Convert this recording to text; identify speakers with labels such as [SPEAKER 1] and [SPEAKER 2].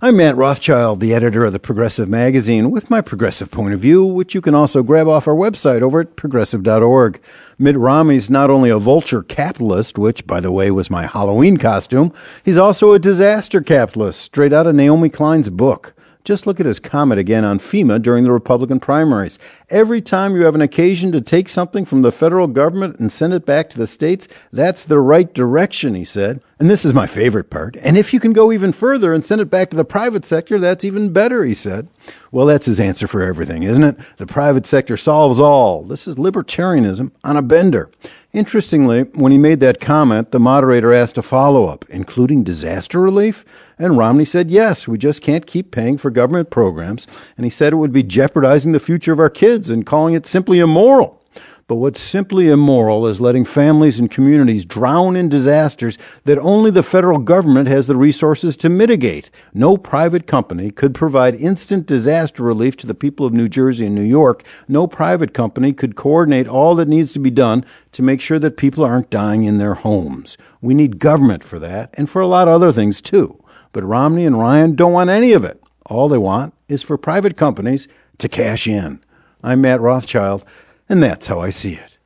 [SPEAKER 1] I'm Matt Rothschild, the editor of the Progressive Magazine, with my progressive point of view, which you can also grab off our website over at progressive.org. Mitt Romney's not only a vulture capitalist, which, by the way, was my Halloween costume, he's also a disaster capitalist, straight out of Naomi Klein's book. Just look at his comment again on FEMA during the Republican primaries. Every time you have an occasion to take something from the federal government and send it back to the states, that's the right direction, he said. And this is my favorite part. And if you can go even further and send it back to the private sector, that's even better, he said. Well, that's his answer for everything, isn't it? The private sector solves all. This is libertarianism on a bender. Interestingly, when he made that comment, the moderator asked a follow up, including disaster relief? And Romney said, yes, we just can't keep paying for government programs. And he said it would be jeopardizing the future of our kids and calling it simply immoral. But what's simply immoral is letting families and communities drown in disasters that only the federal government has the resources to mitigate. No private company could provide instant disaster relief to the people of New Jersey and New York. No private company could coordinate all that needs to be done to make sure that people aren't dying in their homes. We need government for that and for a lot of other things too. But Romney and Ryan don't want any of it. All they want is for private companies to cash in. I'm Matt Rothschild and that's how I see it.